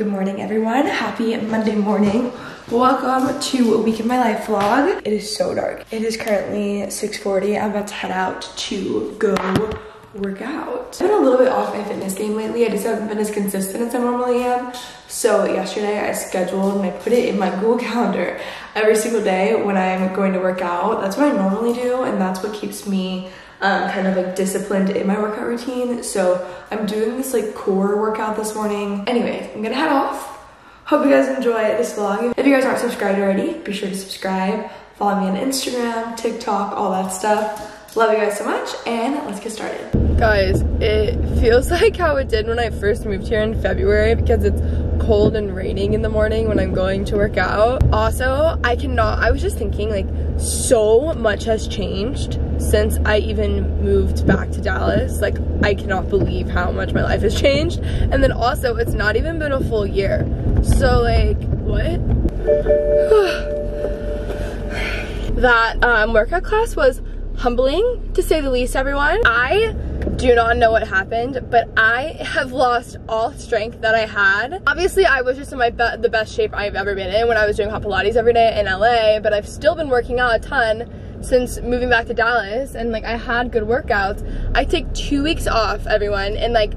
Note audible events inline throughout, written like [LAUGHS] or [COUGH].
Good morning, everyone. Happy Monday morning. Welcome to a week in my life vlog. It is so dark. It is currently 6.40. I'm about to head out to go work out. I've been a little bit off my fitness game lately. I just haven't been as consistent as I normally am. So yesterday I scheduled and I put it in my Google [LAUGHS] Calendar every single day when I'm going to work out. That's what I normally do and that's what keeps me um, kind of like disciplined in my workout routine. So I'm doing this like core workout this morning. Anyway, I'm gonna head off. Hope you guys enjoy this vlog. If you guys aren't subscribed already, be sure to subscribe. Follow me on Instagram, TikTok, all that stuff. Love you guys so much and let's get started. Guys, it feels [LAUGHS] like how it did when I first moved here in February because it's cold and raining in the morning when I'm going to work out. Also, I cannot, I was just thinking like so much has changed since I even moved back to Dallas. Like I cannot believe how much my life has changed. And then also it's not even been a full year. So like, what? [SIGHS] that um, workout class was humbling to say the least everyone. I do not know what happened, but I have lost all strength that I had. Obviously, I was just in my be the best shape I've ever been in when I was doing hot Pilates every day in LA, but I've still been working out a ton since moving back to Dallas and like I had good workouts. I take two weeks off, everyone, and like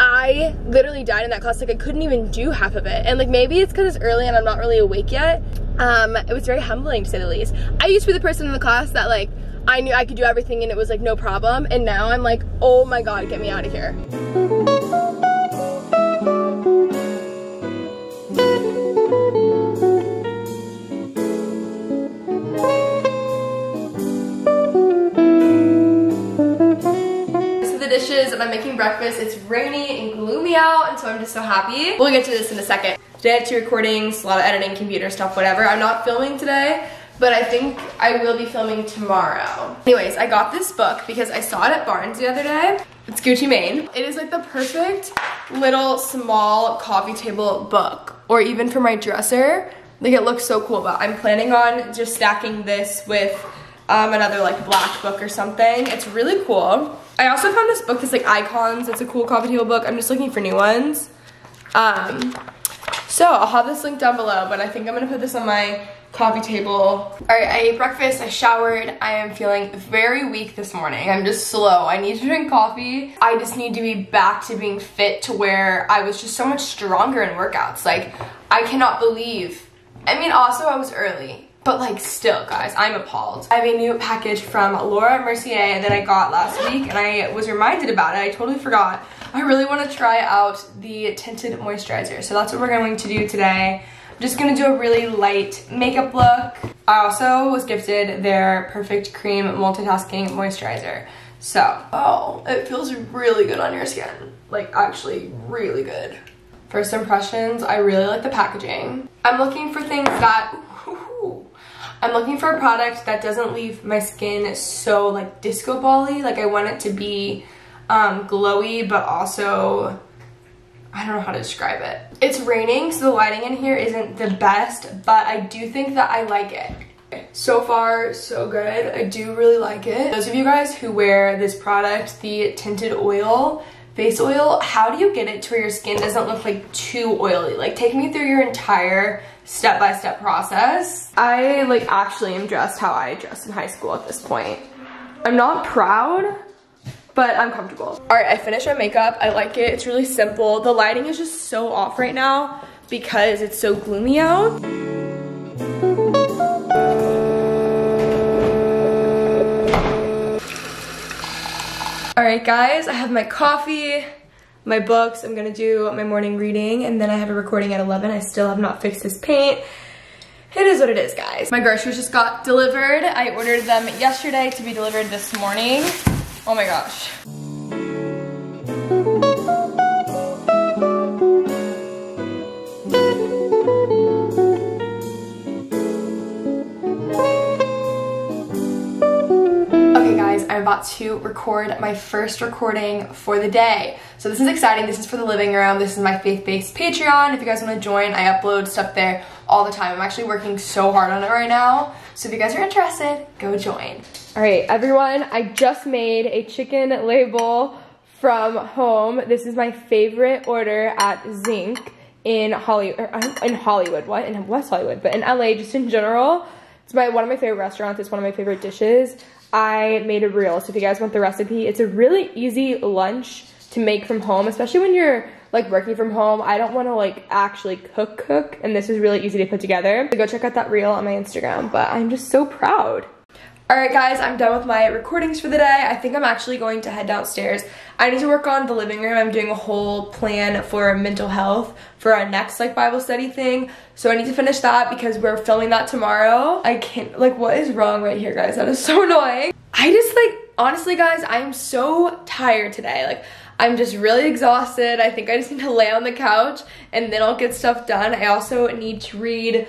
I literally died in that class. Like I couldn't even do half of it. And like maybe it's because it's early and I'm not really awake yet. Um, it was very humbling to say the least. I used to be the person in the class that like I knew I could do everything and it was like no problem. And now I'm like, oh my God, get me out of here. So the dishes and I'm making breakfast. It's rainy and gloomy out and so I'm just so happy. We'll get to this in a second. Today I have two recordings, a lot of editing, computer stuff, whatever. I'm not filming today but I think I will be filming tomorrow. Anyways, I got this book because I saw it at Barnes the other day. It's Gucci Mane. It is like the perfect little small coffee table book or even for my dresser. Like it looks so cool, but I'm planning on just stacking this with um, another like black book or something. It's really cool. I also found this book that's like icons. It's a cool coffee table book. I'm just looking for new ones. Um, so I'll have this link down below, but I think I'm gonna put this on my coffee table. All right, I ate breakfast, I showered. I am feeling very weak this morning. I'm just slow. I need to drink coffee. I just need to be back to being fit to where I was just so much stronger in workouts. Like, I cannot believe. I mean, also I was early. But like still, guys, I'm appalled. I have a new package from Laura Mercier that I got last week and I was reminded about it. I totally forgot. I really want to try out the tinted moisturizer. So that's what we're going to do today just gonna do a really light makeup look. I also was gifted their Perfect Cream Multitasking Moisturizer. So, oh, it feels really good on your skin. Like, actually really good. First impressions, I really like the packaging. I'm looking for things that, I'm looking for a product that doesn't leave my skin so like disco bally. Like I want it to be um, glowy, but also I don't know how to describe it. It's raining, so the lighting in here isn't the best, but I do think that I like it. So far, so good. I do really like it. Those of you guys who wear this product, the tinted oil, face oil, how do you get it to where your skin doesn't look like too oily? Like take me through your entire step-by-step -step process. I like actually am dressed how I dressed in high school at this point. I'm not proud, but I'm comfortable. All right, I finished my makeup. I like it. It's really simple. The lighting is just so off right now because it's so gloomy out. All right, guys, I have my coffee, my books. I'm gonna do my morning reading and then I have a recording at 11. I still have not fixed this paint. It is what it is, guys. My groceries just got delivered. I ordered them yesterday to be delivered this morning. Oh my gosh. Okay guys, I'm about to record my first recording for the day. So this is exciting. This is for the living room. This is my faith-based Patreon. If you guys want to join, I upload stuff there all the time. I'm actually working so hard on it right now. So if you guys are interested, go join. All right, everyone, I just made a chicken label from home. This is my favorite order at Zinc. in Hollywood, er, uh, in Hollywood, what? In West Hollywood, but in LA, just in general. It's my one of my favorite restaurants. It's one of my favorite dishes. I made a reel, so if you guys want the recipe, it's a really easy lunch to make from home, especially when you're like working from home. I don't want to like actually cook cook, and this is really easy to put together. So go check out that reel on my Instagram, but I'm just so proud. Alright guys, I'm done with my recordings for the day. I think I'm actually going to head downstairs. I need to work on the living room. I'm doing a whole plan for mental health for our next like Bible study thing. So I need to finish that because we're filming that tomorrow. I can't, like what is wrong right here guys? That is so [LAUGHS] annoying. I just like, honestly guys, I am so tired today. Like I'm just really exhausted. I think I just need to lay on the couch and then I'll get stuff done. I also need to read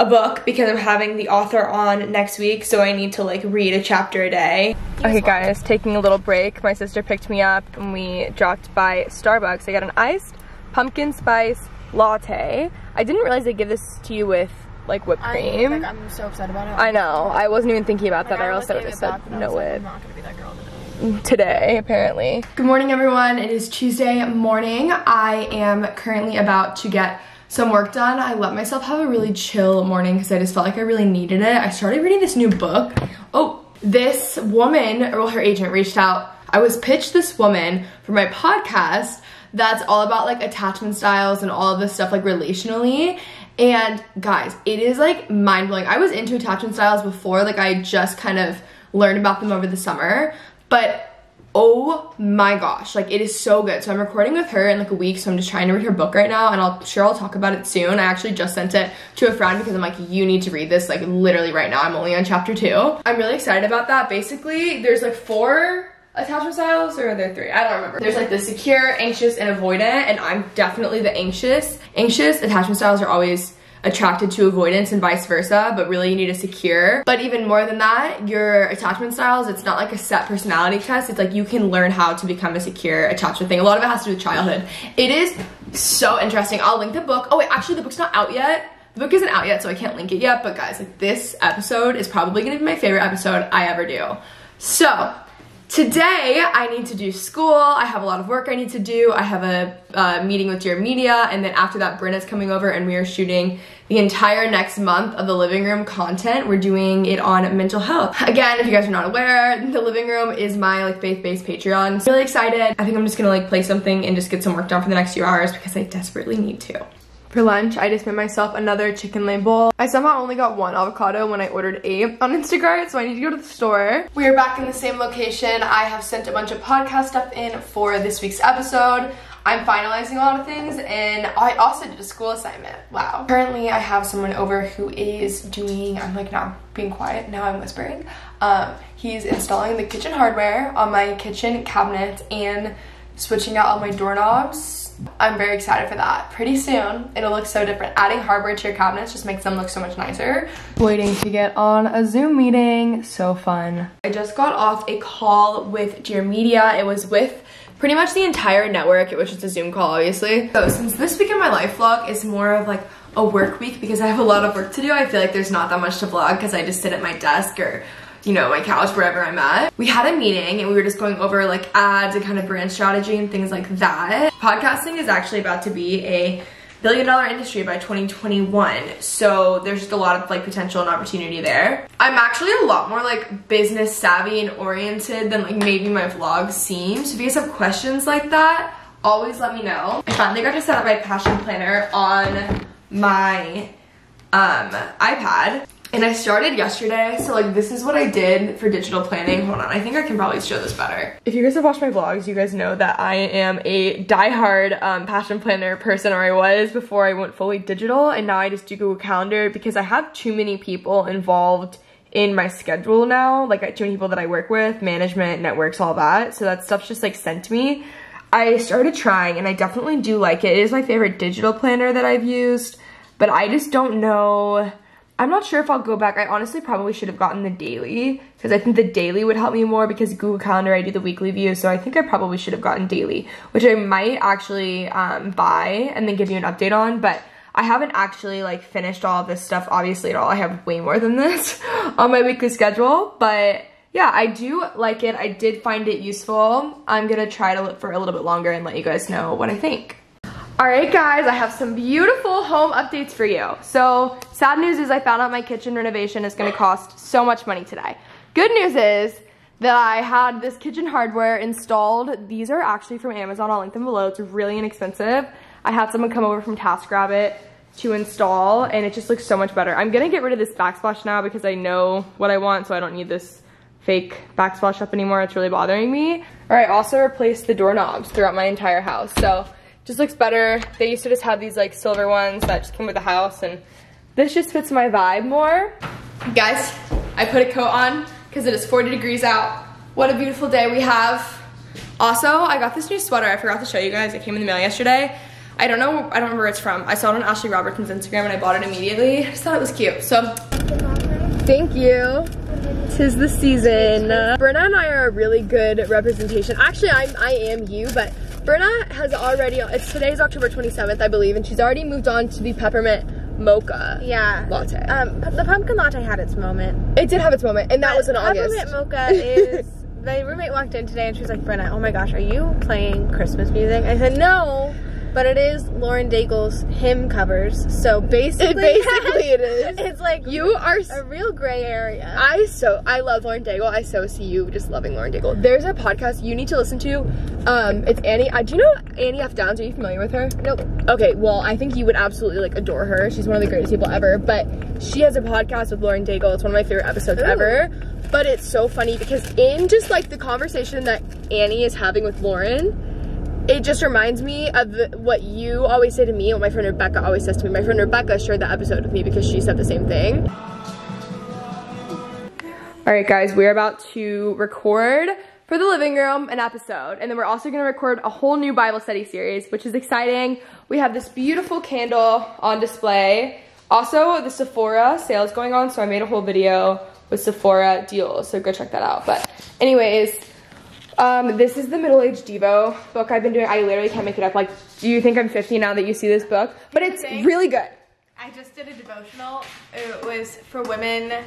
a book because I'm having the author on next week, so I need to like read a chapter a day. Okay guys, taking a little break. My sister picked me up and we dropped by Starbucks. I got an iced pumpkin spice latte. I didn't realize they give this to you with like whipped cream. I, like, I'm so upset about it. I know. I wasn't even thinking about like, that. I, I also would have said no way. Today, apparently. Good morning, everyone. It is Tuesday morning. I am currently about to get some work done. I let myself have a really chill morning because I just felt like I really needed it. I started reading this new book. Oh, this woman, well, her agent reached out. I was pitched this woman for my podcast that's all about like attachment styles and all of this stuff like relationally. And guys, it is like mind blowing. I was into attachment styles before, like I just kind of learned about them over the summer, but oh my gosh like it is so good. So i'm recording with her in like a week so i'm just trying to read her book right now and i'll sure i'll talk about it soon. I actually just sent it to a friend because i'm like you need to read this like literally right now. I'm only on chapter two. I'm really excited about that. Basically there's like four attachment styles or are there three? I don't remember. There's like the secure anxious and avoidant and i'm definitely the anxious. Anxious attachment styles are always attracted to avoidance and vice versa, but really you need a secure. But even more than that, your attachment styles, it's not like a set personality test. It's like you can learn how to become a secure attachment thing. A lot of it has to do with childhood. It is so interesting. I'll link the book. Oh wait, actually the book's not out yet. The book isn't out yet, so I can't link it yet, but guys, like this episode is probably gonna be my favorite episode I ever do. So, Today, I need to do school. I have a lot of work I need to do. I have a uh, meeting with Dear Media, and then after that, Brenna's coming over and we are shooting the entire next month of the living room content. We're doing it on mental health. Again, if you guys are not aware, the living room is my like faith-based Patreon. So really excited. I think I'm just gonna like play something and just get some work done for the next few hours because I desperately need to. For lunch, I just made myself another chicken leg bowl. I somehow only got one avocado when I ordered eight on Instacart, so I need to go to the store. We are back in the same location. I have sent a bunch of podcast stuff in for this week's episode. I'm finalizing a lot of things and I also did a school assignment. Wow. Currently I have someone over who is doing, I'm like now being quiet, now I'm whispering. Um, he's installing the kitchen hardware on my kitchen cabinet and switching out all my doorknobs I'm very excited for that. Pretty soon, it'll look so different. Adding hardware to your cabinets just makes them look so much nicer. Waiting to get on a Zoom meeting. So fun. I just got off a call with Dear Media. It was with pretty much the entire network. It was just a Zoom call, obviously. So since this week in my life vlog is more of like a work week because I have a lot of work to do, I feel like there's not that much to vlog because I just sit at my desk or you know, my couch, wherever I'm at. We had a meeting and we were just going over like ads and kind of brand strategy and things like that. Podcasting is actually about to be a billion dollar industry by 2021 so there's just a lot of like potential and opportunity there. I'm actually a lot more like business savvy and oriented than like maybe my vlogs seem so if you guys have questions like that always let me know. I finally got to set up my passion planner on my um ipad and I started yesterday, so like this is what I did for digital planning. Hold on, I think I can probably show this better. If you guys have watched my vlogs, you guys know that I am a die-hard um, passion planner person, or I was before I went fully digital, and now I just do Google Calendar because I have too many people involved in my schedule now, like too many people that I work with, management, networks, all that. So that stuff's just like sent to me. I started trying and I definitely do like it. It is my favorite digital planner that I've used, but I just don't know I'm not sure if I'll go back. I honestly probably should have gotten the daily because I think the daily would help me more because Google Calendar, I do the weekly view. So I think I probably should have gotten daily, which I might actually um, buy and then give you an update on. But I haven't actually like finished all this stuff obviously at all. I have way more than this [LAUGHS] on my weekly schedule. But yeah, I do like it. I did find it useful. I'm to try to look for a little bit longer and let you guys know what I think. All right, guys, I have some beautiful home updates for you. So, sad news is I found out my kitchen renovation is gonna cost so much money today. Good news is that I had this kitchen hardware installed. These are actually from Amazon, I'll link them below. It's really inexpensive. I had someone come over from TaskRabbit to install and it just looks so much better. I'm gonna get rid of this backsplash now because I know what I want, so I don't need this fake backsplash up anymore. It's really bothering me. All right, also replaced the doorknobs throughout my entire house. So just looks better. They used to just have these like silver ones that just came with the house and this just fits my vibe more. Guys, I put a coat on because it is 40 degrees out. What a beautiful day we have. Also, I got this new sweater. I forgot to show you guys. It came in the mail yesterday. I don't know, I don't remember where it's from. I saw it on Ashley Robertson's Instagram and I bought it immediately. I just thought it was cute. So, thank you. Tis the season. Brenna and I are a really good representation. Actually, I'm, I am you, but Brenna has already, it's today's October 27th, I believe, and she's already moved on to the peppermint mocha yeah. latte. Um, the pumpkin latte had its moment. it did have its moment, and that was in August. Peppermint mocha [LAUGHS] is. my roommate walked in today and she was like, Brenna, oh my gosh, are you playing Christmas music? I said, no, but it is Lauren Daigle's hymn covers. So basically, basically [LAUGHS] it is. It's like You are a real gray area. I so I love Lauren Daigle. I so see you just loving Lauren Daigle. There's a podcast you need to listen to. Um, it's Annie. Uh, do you know Annie F. Downs? Are you familiar with her? nope. Okay, well, I think you would absolutely like adore her. She's one of the greatest people ever. But she has a podcast with Lauren Daigle. It's one of my favorite episodes Ooh. ever. But it's so funny because in just like the conversation that Annie is having with Lauren, it just reminds me of what you always say to me, what my friend Rebecca always says to me. My friend Rebecca shared the episode with me because she said the same thing. All right, guys, we're about to record for the living room an episode, and then we're also gonna record a whole new Bible study series, which is exciting. We have this beautiful candle on display. Also, the Sephora sale is going on, so I made a whole video with Sephora deals, so go check that out. But anyways, um, this is the Middle Age Devo book I've been doing. I literally can't make it up. Like, do you think I'm 50 now that you see this book? But it's really good. I just did a devotional. It was for women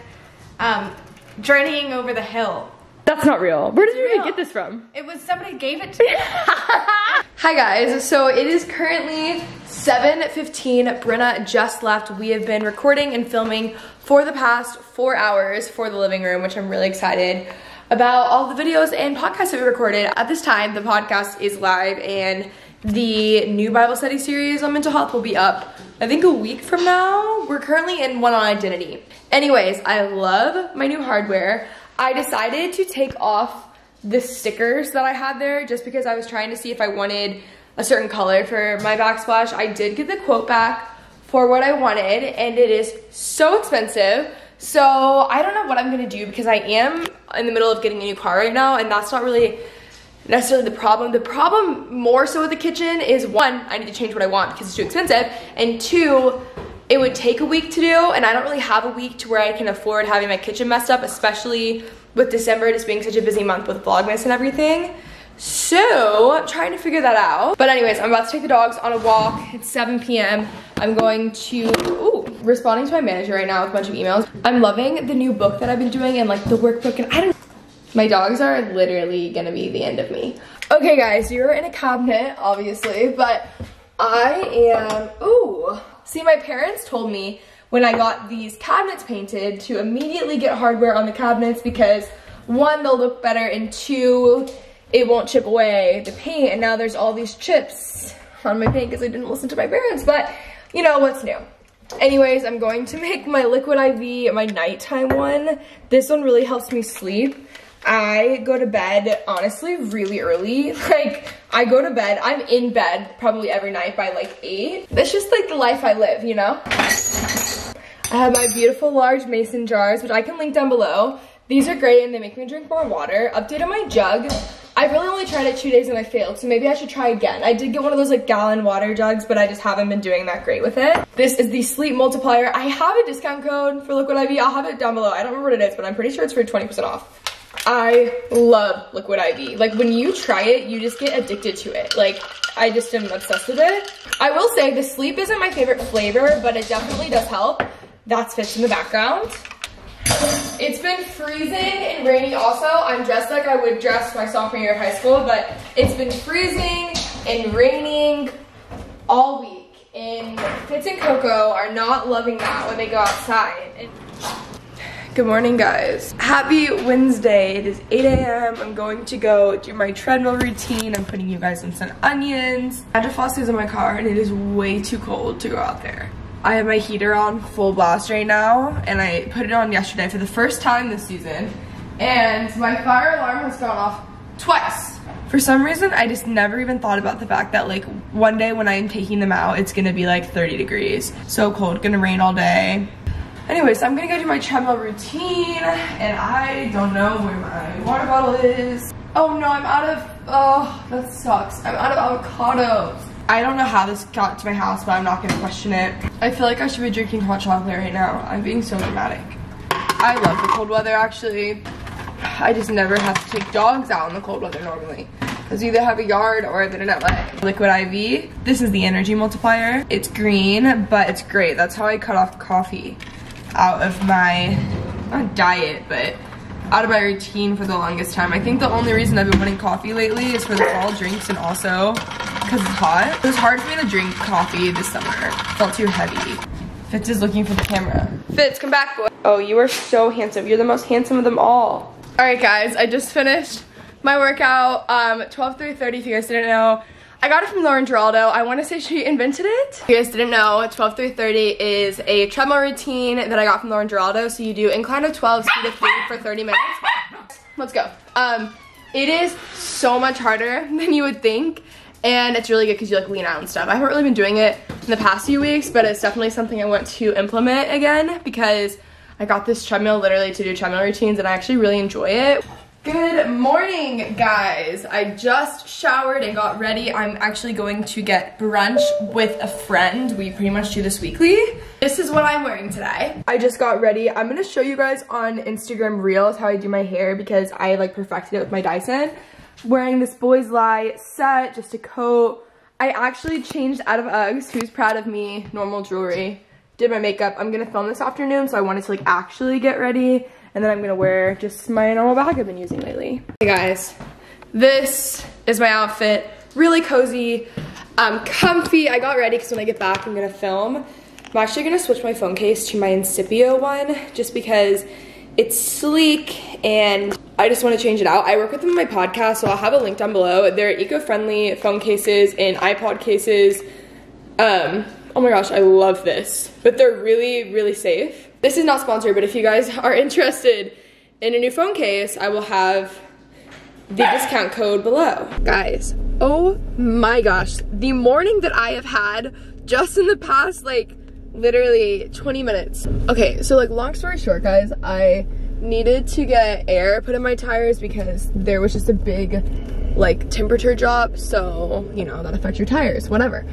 um, journeying over the hill. That's not real. Where did you even real. get this from? It was somebody gave it to me. [LAUGHS] Hi guys, so it is currently 7.15. Brenna just left. We have been recording and filming for the past four hours for the living room, which I'm really excited about all the videos and podcasts that we recorded. At this time, the podcast is live and the new Bible study series on mental health will be up, I think a week from now. We're currently in one on identity. Anyways, I love my new hardware. I decided to take off the stickers that I had there just because I was trying to see if I wanted a certain color for my backsplash. I did get the quote back for what I wanted and it is so expensive. So I don't know what I'm gonna do because I am in the middle of getting a new car right now and that's not really necessarily the problem. The problem more so with the kitchen is one, I need to change what I want because it's too expensive and two, it would take a week to do and I don't really have a week to where I can afford having my kitchen messed up, especially with December just being such a busy month with Vlogmas and everything. So, I'm trying to figure that out. But anyways, I'm about to take the dogs on a walk. It's 7 p.m. I'm going to, ooh, responding to my manager right now with a bunch of emails. I'm loving the new book that I've been doing and like the workbook and I don't, my dogs are literally gonna be the end of me. Okay guys, you're in a cabinet, obviously, but I am, ooh. See, my parents told me when I got these cabinets painted to immediately get hardware on the cabinets because one, they'll look better, and two, it won't chip away the paint, and now there's all these chips on my paint because I didn't listen to my parents, but you know what's new. Anyways, I'm going to make my Liquid IV my nighttime one. This one really helps me sleep. I go to bed, honestly, really early. [LAUGHS] Like, I go to bed, I'm in bed probably every night by like 8. That's just like the life I live, you know? I have my beautiful large mason jars, which I can link down below. These are great and they make me drink more water. Update on my jug. I really only tried it two days and I failed, so maybe I should try again. I did get one of those like gallon water jugs, but I just haven't been doing that great with it. This is the sleep multiplier. I have a discount code for Liquid IV. I'll have it down below. I don't remember what it is, but I'm pretty sure it's for 20% off. I love Liquid IV. Like when you try it, you just get addicted to it. Like I just am obsessed with it. I will say the sleep isn't my favorite flavor, but it definitely does help. That's Fitz in the background. It's been freezing and rainy also. I'm dressed like I would dress my sophomore year of high school, but it's been freezing and raining all week. And Fitz and Coco are not loving that when they go outside. And Good morning, guys. Happy Wednesday. It is 8 a.m. I'm going to go do my treadmill routine. I'm putting you guys in some onions. Floss is in my car, and it is way too cold to go out there. I have my heater on full blast right now, and I put it on yesterday for the first time this season. and my fire alarm has gone off twice. For some reason, I just never even thought about the fact that like one day when I'm taking them out, it's gonna be like 30 degrees. So cold, gonna rain all day. Anyways, I'm gonna go do my treadmill routine and I don't know where my water bottle is. Oh no, I'm out of, oh, that sucks. I'm out of avocados. I don't know how this got to my house, but I'm not gonna question it. I feel like I should be drinking hot chocolate right now. I'm being so dramatic. I love the cold weather actually. I just never have to take dogs out in the cold weather normally. Because either have a yard or they're in LA. Liquid IV. This is the energy multiplier. It's green, but it's great. That's how I cut off coffee out of my, not diet, but out of my routine for the longest time. I think the only reason I've been wanting coffee lately is for the fall drinks and also because it's hot. It was hard for me to drink coffee this summer. It felt too heavy. Fitz is looking for the camera. Fitz, come back, boy. Oh, you are so handsome. You're the most handsome of them all. All right, guys, I just finished my workout, um, 12 through 30, if you guys didn't know. I got it from Lauren Giraldo. I want to say she invented it. If you guys didn't know, 12 through 30 is a treadmill routine that I got from Lauren Giraldo. So you do incline of 12, speed of 3 for 30 minutes. Let's go. Um, it is so much harder [LAUGHS] than you would think. And it's really good because you like lean out and stuff. I haven't really been doing it in the past few weeks, but it's definitely something I want to implement again because I got this treadmill literally to do treadmill routines and I actually really enjoy it. Good morning, guys. I just showered and got ready. I'm actually going to get brunch with a friend. We pretty much do this weekly. This is what I'm wearing today. I just got ready. I'm gonna show you guys on Instagram Reels how I do my hair because I like perfected it with my Dyson. Wearing this Boys Lie set, just a coat. I actually changed out of Uggs. Who's proud of me? Normal jewelry. Did my makeup. I'm gonna film this afternoon, so I wanted to like actually get ready. And then I'm gonna wear just my normal bag I've been using lately. Hey guys, this is my outfit. Really cozy, um, comfy. I got ready because when I get back, I'm gonna film. I'm actually gonna switch my phone case to my Incipio one just because it's sleek and I just want to change it out. I work with them in my podcast, so I'll have a link down below. They're eco-friendly phone cases and iPod cases. Um, oh my gosh, I love this. But they're really, really safe. This is not sponsored, but if you guys are [LAUGHS] interested in a new phone case, I will have the discount code below. Guys, oh my gosh, the morning that I have had just in the past like literally 20 minutes. Okay, so like long story short guys, I needed to get air put in my tires because there was just a big like temperature drop, so you know, that affects your tires, whatever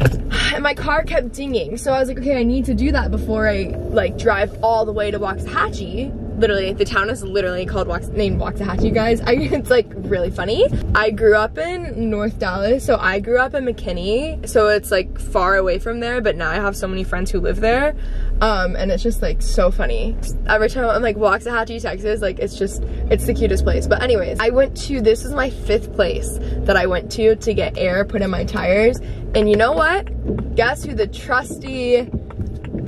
[SIGHS] and my car kept dinging. So I was like, okay, I need to do that before I like drive all the way to Waxahachie. Literally, the town is literally called Wax named Waxahachie, guys. [LAUGHS] I, it's like really funny. I grew up in North Dallas, so I grew up in McKinney, so it's like far away from there, but now I have so many friends who live there. Um, and it's just like so funny. Every time I'm like Waxahachie, Texas, like it's just, it's the cutest place. But anyways, I went to, this is my fifth place that I went to to get air put in my tires. And you know what? Guess who the trusty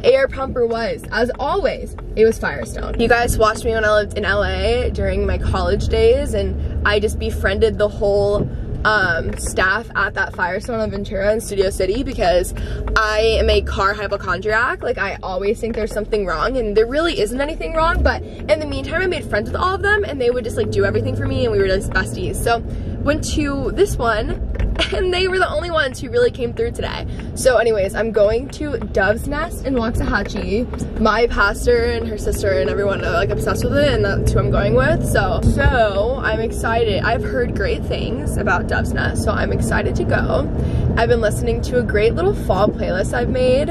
air pumper was. As always, it was Firestone. You guys watched me when I lived in LA during my college days and I just befriended the whole um, staff at that Firestone on Ventura in Studio City because I am a car hypochondriac. Like I always think there's something wrong and there really isn't anything wrong. But in the meantime, I made friends with all of them and they would just like do everything for me and we were just besties. So went to this one and they were the only ones who really came through today. So anyways, I'm going to Dove's Nest in Waxahachie. My pastor and her sister and everyone are like obsessed with it and that's who I'm going with. So, so I'm excited. I've heard great things about Dove's Nest, so I'm excited to go. I've been listening to a great little fall playlist I've made.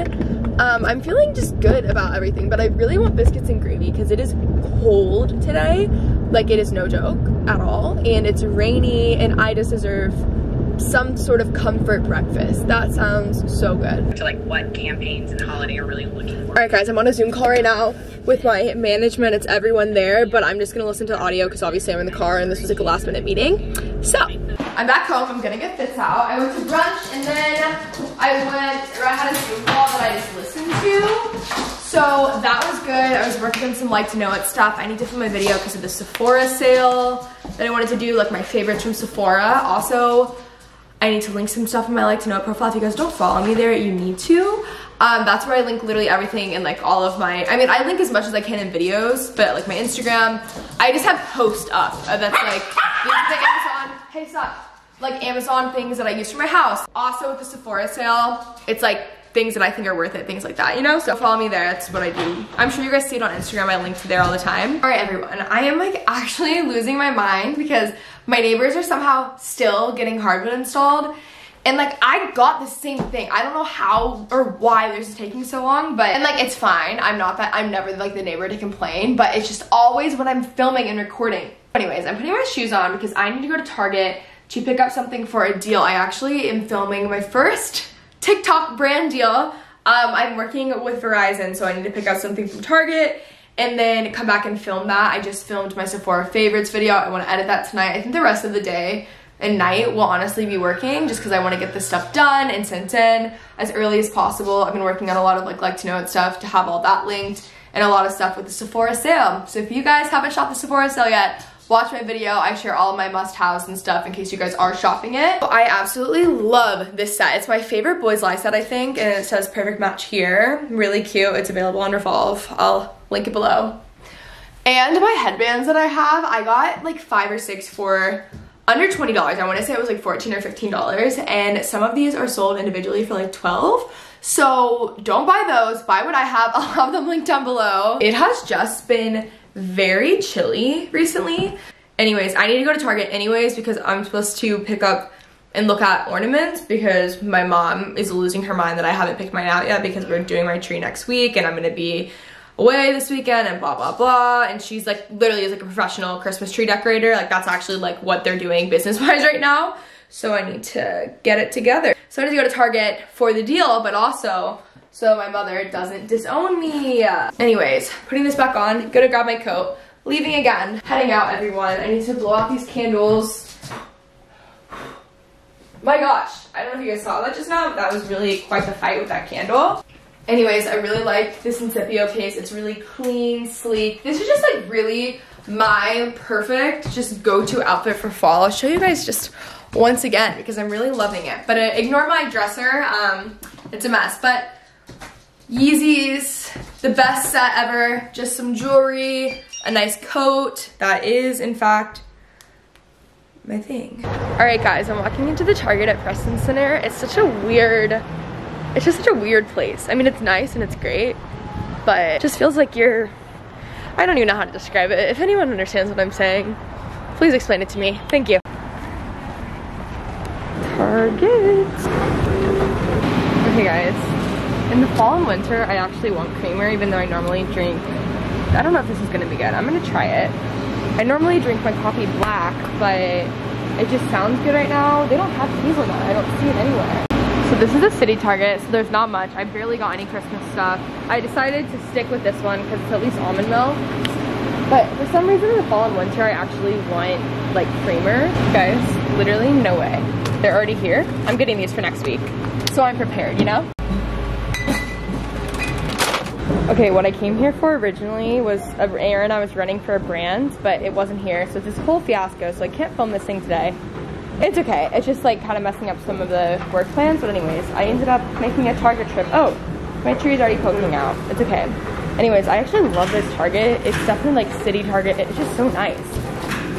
Um, I'm feeling just good about everything, but I really want biscuits and gravy because it is cold today. Like it is no joke at all. And it's rainy and I just deserve some sort of comfort breakfast. That sounds so good. To like what campaigns and holiday are really looking for. All right guys, I'm on a Zoom call right now with my management. It's everyone there, but I'm just gonna listen to the audio because obviously I'm in the car and this was like a last minute meeting. So, I'm back home. I'm gonna get Fitz out. I went to brunch and then I went, or I had a Zoom call that I just listened to. So that was good. I was working on some like to know it stuff. I need to film my video because of the Sephora sale that I wanted to do, like my favorites from Sephora. Also, I need to link some stuff in my like to know profile. If you guys don't follow me there, you need to. Um, that's where I link literally everything and like all of my, I mean, I link as much as I can in videos, but like my Instagram, I just have post up that's like, like Amazon, hey stop, like Amazon things that I use for my house. Also with the Sephora sale, it's like things that I think are worth it, things like that, you know? So follow me there, that's what I do. I'm sure you guys see it on Instagram, I link to there all the time. All right, everyone, I am like [LAUGHS] actually losing my mind because my neighbors are somehow still getting hardwood installed. And like I got the same thing. I don't know how or why this is taking so long, but and like it's fine. I'm not that I'm never like the neighbor to complain, but it's just always when I'm filming and recording. Anyways, I'm putting my shoes on because I need to go to Target to pick up something for a deal. I actually am filming my first TikTok brand deal. Um, I'm working with Verizon, so I need to pick up something from Target and then come back and film that. I just filmed my Sephora favorites video. I want to edit that tonight. I think the rest of the day and night will honestly be working just because I want to get this stuff done and sent in as early as possible. I've been working on a lot of like like to know it stuff to have all that linked and a lot of stuff with the Sephora sale. So if you guys haven't shopped the Sephora sale yet, watch my video. I share all my must-haves and stuff in case you guys are shopping it. I absolutely love this set. It's my favorite Boys Lie set, I think, and it says perfect match here. Really cute. It's available on Revolve. I'll link it below. And my headbands that I have, I got like five or six for under $20. I want to say it was like 14 or $15 and some of these are sold individually for like 12 so don't buy those, buy what I have. [LAUGHS] I'll have them linked down below. It has just been very chilly recently. Anyways, I need to go to Target anyways because I'm supposed to pick up and look at ornaments because my mom is losing her mind that I haven't picked mine out yet because we're doing my tree next week and I'm gonna be away this weekend and blah blah blah. And she's like literally is like a professional christmas tree decorator. Like that's actually like what they're doing business wise [LAUGHS] right now. So i need to get it together. So i need to go to target for the deal but also so my mother doesn't disown me anyways putting this back on gonna grab my coat leaving again heading out everyone i need to blow out these candles my gosh i don't know if you guys saw that just now but that was really quite the fight with that candle Anyways, I really like this Incipio case. It's really clean, sleek. This is just like really my perfect just go-to outfit for fall. I'll show you guys just once again because I'm really loving it. But uh, ignore my dresser. Um, it's a mess. But Yeezys, the best set ever. Just some jewelry, a nice coat. That is, in fact, my thing. All right, guys, I'm walking into the Target at Preston Center. It's such a weird it's just such a weird place. I mean, it's nice and it's great, but it just feels like you're, I don't even know how to describe it. If anyone understands what I'm saying, please explain it to me. Thank you. Target. Okay guys, in the fall and winter, I actually want creamer even though I normally drink, I don't know if this is gonna be good. I'm gonna try it. I normally drink my coffee black, but it just sounds good right now. They don't have hazelnut, I don't see it anywhere. So this is a city Target, so there's not much. I barely got any Christmas stuff. I decided to stick with this one because it's at least almond milk. But for some reason in the fall and winter, I actually want like creamer. Guys, literally no way. They're already here. I'm getting these for next week. So I'm prepared, you know? Okay, what I came here for originally was a errand I was running for a brand, but it wasn't here. So it's this whole fiasco, so I can't film this thing today. It's okay. It's just like kind of messing up some of the work plans. But anyways, I ended up making a Target trip. Oh, my tree is already poking out. It's okay. Anyways, I actually love this Target. It's definitely like city Target. It's just so nice.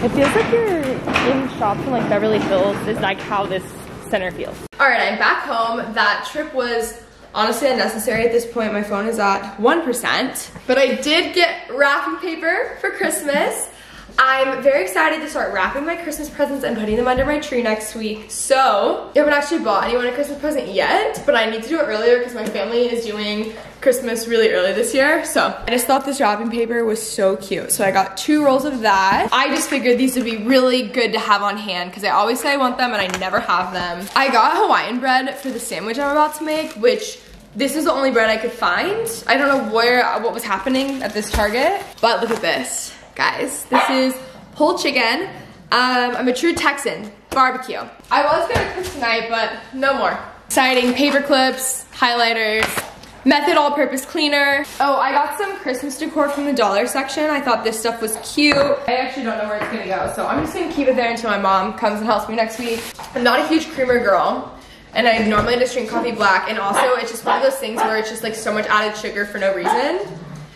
It feels like you're in shops in like Beverly Hills is like how this center feels. All right, I'm back home. That trip was honestly unnecessary at this point. My phone is at 1%. But I did get wrapping paper for Christmas. I'm very excited to start wrapping my Christmas presents and putting them under my tree next week. So, I haven't actually bought anyone a Christmas present yet, but I need to do it earlier because my family is doing Christmas really early this year. So, I just thought this wrapping paper was so cute. So I got two rolls of that. I just figured these would be really good to have on hand because I always say I want them and I never have them. I got Hawaiian bread for the sandwich I'm about to make, which this is the only bread I could find. I don't know where, what was happening at this Target, but look at this guys. This is whole chicken. Um, I'm a true Texan. Barbecue. I was gonna cook tonight, but no more. Exciting paper clips, highlighters, Method all-purpose cleaner. Oh, I got some Christmas decor from the dollar section. I thought this stuff was cute. I actually don't know where it's gonna go, so I'm just gonna keep it there until my mom comes and helps me next week. I'm not a huge creamer girl, and I normally just drink coffee black, and also it's just one of those things where it's just like so much added sugar for no reason.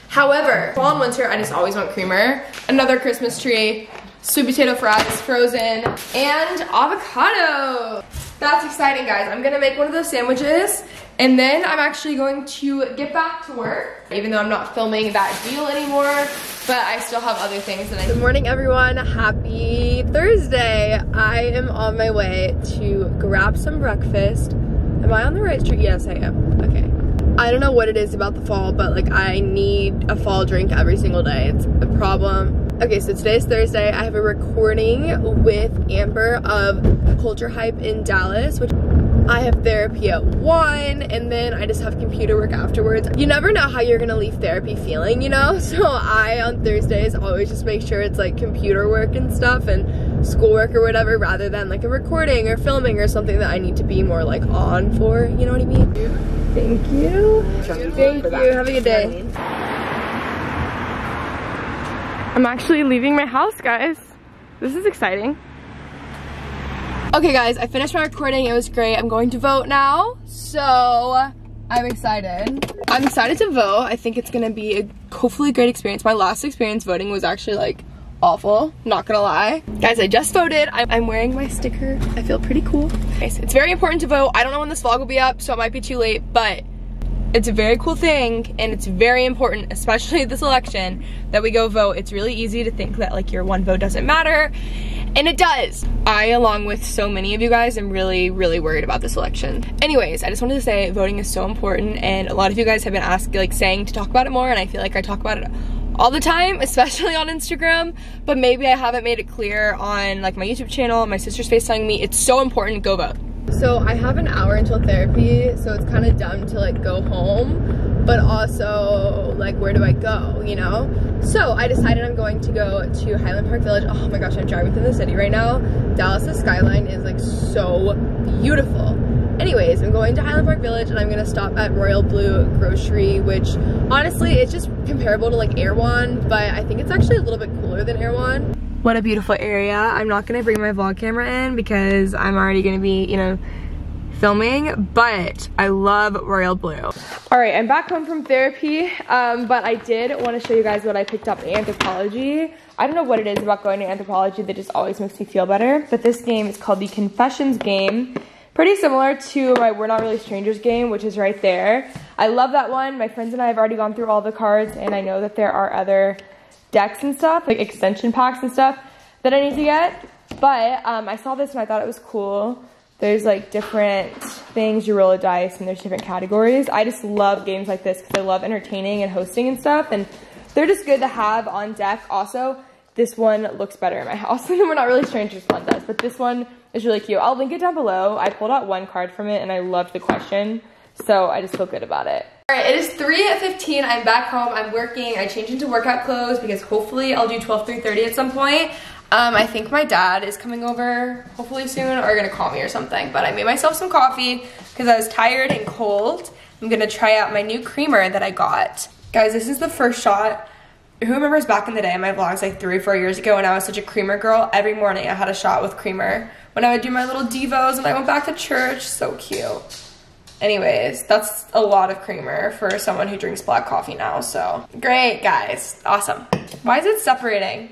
However, fall and winter, I just always want creamer. Another Christmas tree, sweet potato fries, frozen, and avocado. That's exciting, guys. I'm gonna make one of those sandwiches and then I'm actually going to get back to work, even though I'm not filming that deal anymore, but I still have other things that I- Good morning, everyone. Happy Thursday. I am on my way to grab some breakfast. Am I on the right street? Yes, I am. Okay. I don't know what it is about the fall, but like I need a fall drink every single day. It's a problem. Okay, so today's Thursday. I have a recording with Amber of Culture Hype in Dallas, which I have therapy at 1 and then I just have computer work afterwards. You never know how you're gonna leave therapy feeling, you know? [LAUGHS] So I, on Thursdays, always just make sure it's like computer work and stuff and schoolwork or whatever rather than like a recording or filming or something that I need to be more like on for, you know what I mean? Thank you. Thank you. Have a good day. I'm actually leaving my house, guys. This is exciting. Okay guys, I finished my recording. It was great. I'm going to vote now. So I'm excited. I'm excited to vote. I think it's gonna be a hopefully great experience. My last experience voting was actually like awful, not gonna lie. Guys, I just voted. I'm, wearing my sticker. I feel pretty cool. it's very important to vote. I don't know when this vlog will be up, so it might be too late, but it's a very cool thing and it's very important, especially [LAUGHS] this election, that we go vote. It's really easy to think that like your one vote doesn't matter and it does. I, along with so many of you guys, am really, really worried about this election. Anyways, I just wanted to say voting is so important and a lot of you guys have been asking, like saying to talk about it more and I feel like I talk about it all the time, [LAUGHS] especially on Instagram, but maybe I haven't made it clear on like my YouTube channel, my sister's FaceTiming me. It's so important, go vote. So I have an hour until therapy, so it's kind of dumb to like go home, but also like where do I go, you know? So I decided I'm going to go to Highland Park Village. Oh my gosh, I'm driving through the city right now. Dallas' skyline is like so beautiful. Anyways, I'm going to Highland Park Village and I'm gonna stop at Royal Blue Grocery, which honestly, it's just comparable to like Erewhon, but I think it's actually a little bit cooler than Erewhon. What a beautiful area. I'm not gonna bring my vlog camera in because I'm already gonna be, you know, filming, but I love Royal Blue. All right, I'm back home from therapy, um, but I did want to show you guys what I picked up in Anthropologie. I don't know what it is about going to Anthropologie that just always makes me feel better, but this game is called the Confessions game. Pretty similar to my We're Not Really Strangers game, which is right there. I love that one. My friends and I have already gone through all the cards, and I know that there are other decks and stuff, like extension packs and stuff that I need to get. But um, I saw this and I thought it was cool. There's like different things, you roll a dice and there's different categories. I just love games like this because I love entertaining and hosting and stuff. And they're just good to have on deck. Also, this one looks better in my [LAUGHS] house. We're not really strangers one does, but this one is really cute. I'll link it down below. I pulled out one card from it and I loved the question. So I just feel good about it. All right, it is 3 at 15. I'm back home. I'm working. I changed into workout clothes because hopefully I'll do 12 through 30 at some point. Um, I think my dad is coming over hopefully soon or gonna call me or something. But I made myself some coffee because I was tired and cold. I'm gonna try out my new creamer that I got. Guys, this is the first shot. Who remembers back in the day, in my vlogs like three or four years ago when I was such a creamer girl, every morning I had a shot with creamer. When I would do my little devos and I went back to church, so cute. Anyways, that's a lot of creamer for someone who drinks black coffee now, so. Great, guys, awesome. Why is it separating?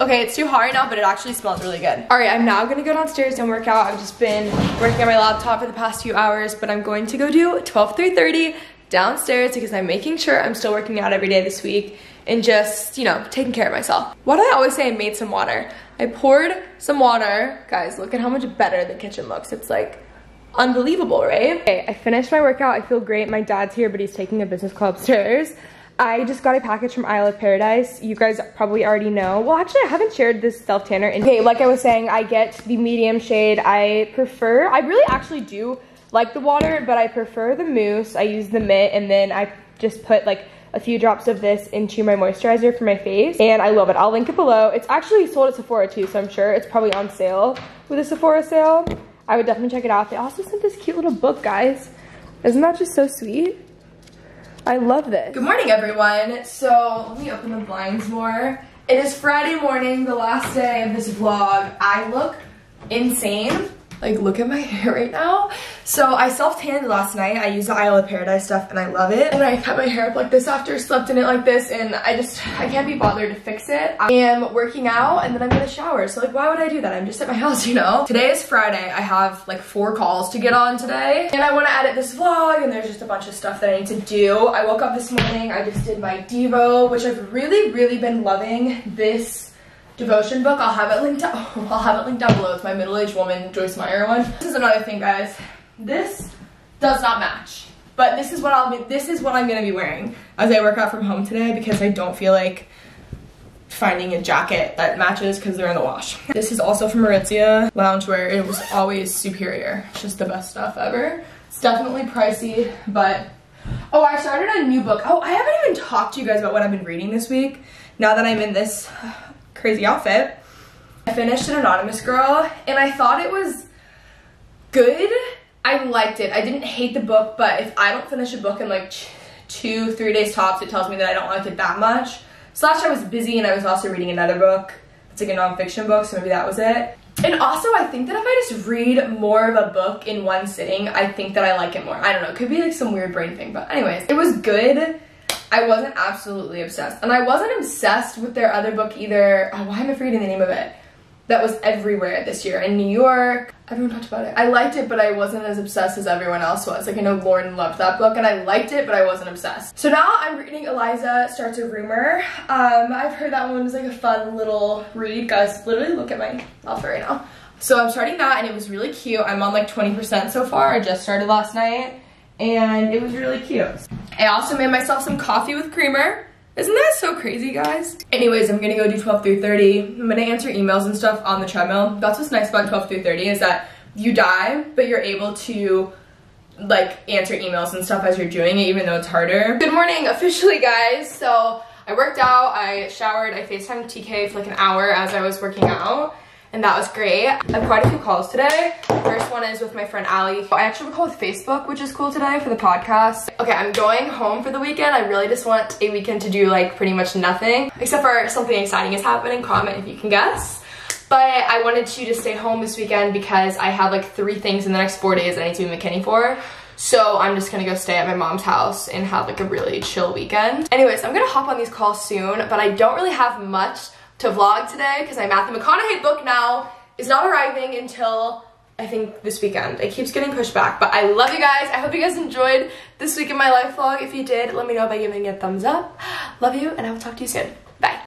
Okay, it's too hot right now, but it actually smells really good. All right, I'm now gonna go downstairs and work out. I've just been working on my laptop for the past few hours, but I'm going to go do 12 through 30 downstairs because I'm making sure I'm still working out every day this week and just, you know, taking care of myself. Why do I always say I made some water? I poured some water. Guys, look at how much better the kitchen looks. It's like unbelievable, right? Okay, I finished my workout. I feel great. My dad's here, but he's taking a business call upstairs. I just got a package from Isle of Paradise. You guys probably already know. Well, actually, I haven't shared this self tanner. In. Okay, like I was saying, I get the medium shade. I prefer, I really actually do like the water, but I prefer the mousse. I use the mitt, and then I just put like a few drops of this into my moisturizer for my face and I love it. I'll link it below. It's actually sold at Sephora too, so I'm sure it's probably on sale with a Sephora sale. I would definitely check it out. They also sent this cute little book, guys. Isn't that just so sweet? I love this. Good morning, everyone. So let me open the blinds more. It is Friday morning, the last day of this vlog. I look insane. Like, look at my [LAUGHS] hair right now. So I self-tanned last night. I used the Isle of Paradise stuff and I love it. And I cut my hair up like this after, slept in it like this, and I just, I can't be bothered to fix it. I am working out and then I'm gonna shower. So like, why would I do that? I'm just at my [LAUGHS] house, you know? Today is Friday. I have like four calls to get on today. And I wanna edit this vlog and there's just a bunch of stuff that I need to do. I woke up this morning, I just did my Devo, which I've really, really been loving this devotion book. I'll have it linked. [LAUGHS] I'll have it linked down below. It's my middle-aged woman Joyce Meyer one. This is another thing, guys. This does not match, but this is what I'll be. This is what I'm gonna be wearing as I work out from home today because I don't feel like finding a jacket that matches because they're in the wash. This is also from Aritzia loungewear. It was always superior. It's just the best stuff ever. It's definitely pricey, but oh, I started a new book. Oh, I haven't even talked to you guys about what I've been reading this week. Now that I'm in this crazy outfit. I finished an Anonymous Girl and I thought it was good. I liked it. I didn't hate the book, but if I don't finish a book in like two, three days tops, it tells me that I don't like it that much. Slash I was busy and I was also reading another book. It's like a nonfiction book, so maybe that was it. And also, I think that if I just read more of a book in one sitting, I think that I like it more. I don't know, it could be like some weird brain thing, but anyways, it was good. I wasn't absolutely obsessed. And I wasn't obsessed with their other book either. Oh, why am I forgetting the name of it? That was everywhere this year in New York. Everyone talked about it. I liked it, but I wasn't as obsessed as everyone else was. Like, I know Lauren loved that book, and I liked it, but I wasn't obsessed. So now I'm reading Eliza Starts a Rumor. Um, I've heard that one was like a fun little read. Guys, literally look at my outfit right now. So I'm starting that, and it was really cute. I'm on like 20% so far. I just started last night and it was really cute. I also made myself some coffee with creamer. Isn't that so crazy, guys? Anyways, I'm gonna go do 12 through 30. I'm gonna answer emails and stuff on the treadmill. That's what's nice about 12 through 30 is that you die, but you're able to like answer emails and stuff as you're doing it, even though it's harder. Good morning, officially, guys. So I worked out, I showered, I FaceTimed TK for like an hour as I was working out and that was great. I have quite a few calls today. First one is with my friend Allie. I actually have a call with Facebook, which is cool today for the podcast. Okay, I'm going home for the weekend. I really just want a weekend to do like pretty much nothing, except for something exciting is happening. Comment if you can guess. But I wanted to just stay home this weekend because I have like three things in the next four days I need to be McKinney for. So I'm just gonna go stay at my mom's house and have like a really chill weekend. Anyways, I'm gonna hop on these calls soon, but I don't really have much to vlog today because my Matthew McConaughey book now is not arriving until I think this weekend. It keeps getting pushed back, but I love you guys. I hope you guys enjoyed this week in my life vlog. If you did, let me know by giving it a thumbs up. Love you, and I will talk to you soon. Bye.